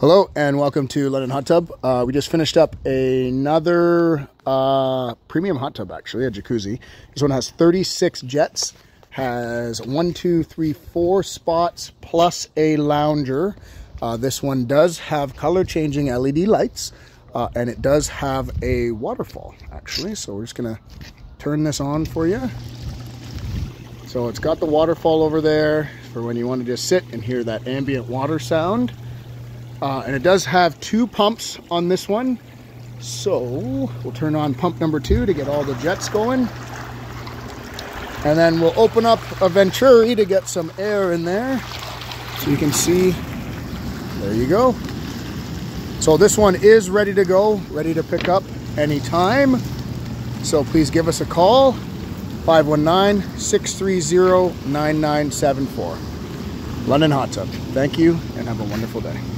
Hello and welcome to London Hot Tub. Uh, we just finished up another uh, premium hot tub, actually, a jacuzzi. This one has 36 jets, has one, two, three, four spots plus a lounger. Uh, this one does have color changing LED lights uh, and it does have a waterfall, actually. So we're just gonna turn this on for you. So it's got the waterfall over there for when you want to just sit and hear that ambient water sound. Uh, and it does have two pumps on this one. So we'll turn on pump number two to get all the jets going. And then we'll open up a Venturi to get some air in there. So you can see, there you go. So this one is ready to go, ready to pick up anytime. So please give us a call, 519-630-9974. London Hot Tub. Thank you and have a wonderful day.